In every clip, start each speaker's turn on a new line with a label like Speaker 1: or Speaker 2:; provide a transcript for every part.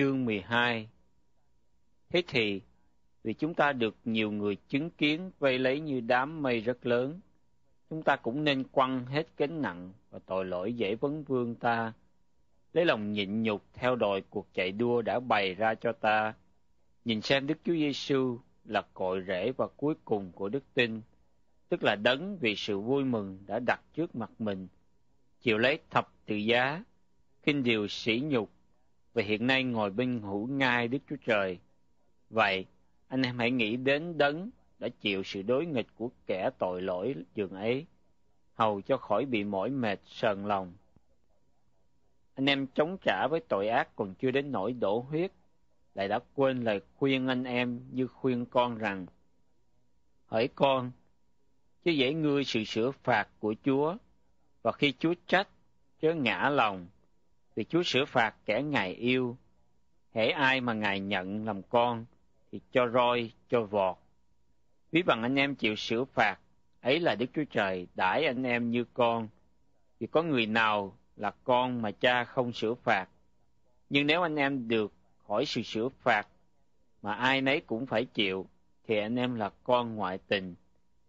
Speaker 1: Chương 12 Thế thì, vì chúng ta được nhiều người chứng kiến vây lấy như đám mây rất lớn, chúng ta cũng nên quăng hết gánh nặng và tội lỗi dễ vấn vương ta, lấy lòng nhịn nhục theo đòi cuộc chạy đua đã bày ra cho ta. Nhìn xem Đức Chúa Giêsu là cội rễ và cuối cùng của đức tin, tức là đấng vì sự vui mừng đã đặt trước mặt mình, chịu lấy thập tự giá, khinh điều sỉ nhục và hiện nay ngồi bên hữu ngai Đức Chúa Trời. Vậy, anh em hãy nghĩ đến đấng đã chịu sự đối nghịch của kẻ tội lỗi dường ấy, hầu cho khỏi bị mỏi mệt sờn lòng. Anh em chống trả với tội ác còn chưa đến nỗi đổ huyết, lại đã quên lời khuyên anh em như khuyên con rằng, Hỡi con, chứ dễ ngươi sự sửa phạt của Chúa, và khi Chúa trách, chớ ngã lòng, vì Chúa sửa phạt kẻ Ngài yêu. Hễ ai mà Ngài nhận làm con, thì cho roi, cho vọt. Ví bằng anh em chịu sửa phạt, ấy là Đức Chúa Trời đãi anh em như con. Vì có người nào là con mà cha không sửa phạt. Nhưng nếu anh em được khỏi sự sửa phạt mà ai nấy cũng phải chịu, thì anh em là con ngoại tình,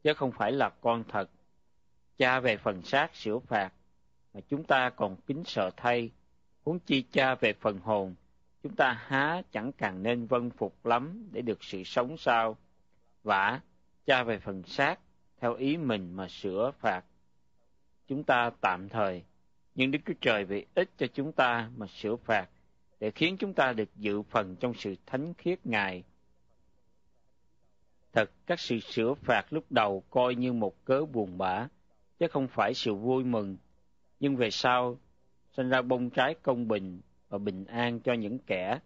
Speaker 1: chứ không phải là con thật. Cha về phần xác sửa phạt, mà chúng ta còn kính sợ thay, huống chi cha về phần hồn, chúng ta há chẳng càng nên vân phục lắm để được sự sống sao. Vả, cha về phần xác, theo ý mình mà sửa phạt. Chúng ta tạm thời, nhưng Đức Chúa Trời vì ích cho chúng ta mà sửa phạt, để khiến chúng ta được dự phần trong sự thánh khiết Ngài. Thật, các sự sửa phạt lúc đầu coi như một cớ buồn bã, chứ không phải sự vui mừng, nhưng về sau, sinh ra bông trái công bình và bình an cho những kẻ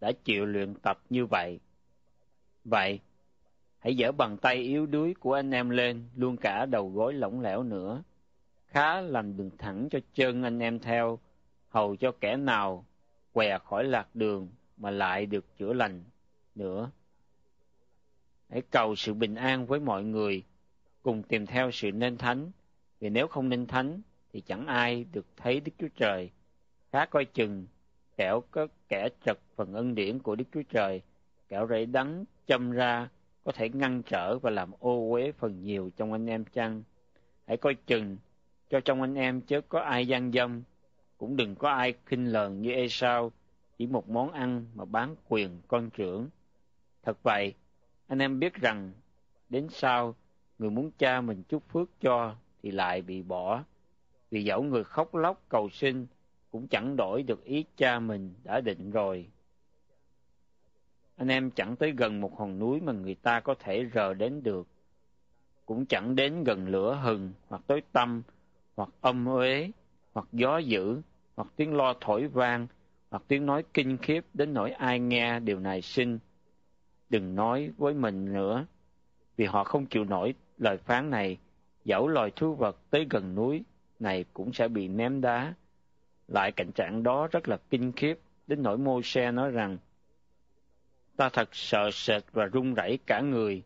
Speaker 1: đã chịu luyện tập như vậy. Vậy, hãy dỡ bàn tay yếu đuối của anh em lên, luôn cả đầu gối lỏng lẻo nữa. Khá làm đường thẳng cho chân anh em theo, hầu cho kẻ nào què khỏi lạc đường mà lại được chữa lành nữa. Hãy cầu sự bình an với mọi người, cùng tìm theo sự nên thánh, vì nếu không nên thánh thì chẳng ai được thấy Đức Chúa Trời. Khá coi chừng, kẻo có kẻ trật phần ân điển của Đức Chúa Trời, kẻo rễ đắng châm ra có thể ngăn trở và làm ô uế phần nhiều trong anh em chăng. Hãy coi chừng, cho trong anh em chớ có ai gian dâm, cũng đừng có ai khinh lờn như Esau, chỉ một món ăn mà bán quyền con trưởng. Thật vậy, anh em biết rằng, đến sau, người muốn cha mình chúc phước cho thì lại bị bỏ. Vì dẫu người khóc lóc cầu xin, cũng chẳng đổi được ý cha mình đã định rồi. Anh em chẳng tới gần một hòn núi mà người ta có thể rờ đến được. Cũng chẳng đến gần lửa hừng, hoặc tối tăm, hoặc âm uế, hoặc gió dữ, hoặc tiếng lo thổi vang, hoặc tiếng nói kinh khiếp đến nỗi ai nghe điều này xin Đừng nói với mình nữa, vì họ không chịu nổi lời phán này, dẫu loài thú vật tới gần núi này cũng sẽ bị ném đá. Lại cảnh trạng đó rất là kinh khiếp, đến nỗi mô xe nói rằng, ta thật sợ sệt và run rẩy cả người.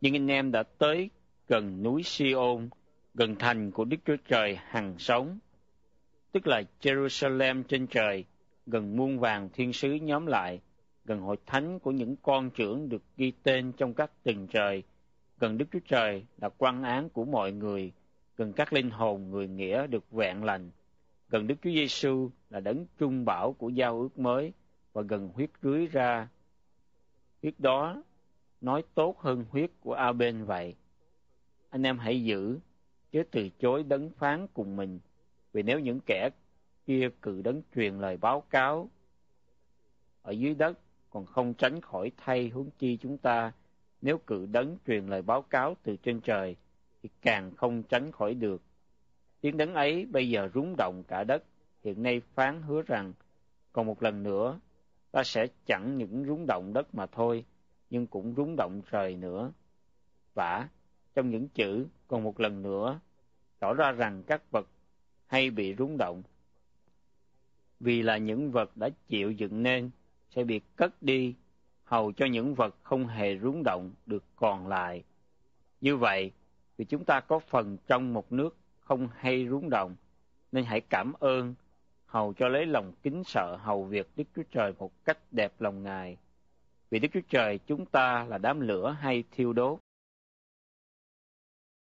Speaker 1: Nhưng anh em đã tới gần núi Siôn, gần thành của Đức Chúa Trời hằng sống, tức là Jerusalem trên trời, gần muôn vàng thiên sứ nhóm lại, gần hội thánh của những con trưởng được ghi tên trong các tầng trời, gần Đức Chúa Trời là quan án của mọi người, gần các linh hồn người nghĩa được vẹn lành, gần Đức Chúa Giêsu là đấng trung bảo của giao ước mới và gần huyết rưới ra. Huyết đó nói tốt hơn huyết của A-bên vậy. Anh em hãy giữ, chứ từ chối đấng phán cùng mình, vì nếu những kẻ kia cự đấng truyền lời báo cáo ở dưới đất còn không tránh khỏi thay huống chi chúng ta nếu cự đấng truyền lời báo cáo từ trên trời thì càng không tránh khỏi được. Tiếng đấng ấy bây giờ rúng động cả đất. Hiện nay phán hứa rằng, còn một lần nữa, ta sẽ chẳng những rúng động đất mà thôi, nhưng cũng rúng động trời nữa. Vả trong những chữ còn một lần nữa, tỏ ra rằng các vật hay bị rúng động. Vì là những vật đã chịu dựng nên, sẽ bị cất đi, hầu cho những vật không hề rúng động được còn lại. Như vậy vì chúng ta có phần trong một nước không hay rúng động nên hãy cảm ơn hầu cho lấy lòng kính sợ hầu việc Đức Chúa Trời một cách đẹp lòng Ngài. Vì Đức Chúa Trời chúng ta là đám lửa hay thiêu đốt,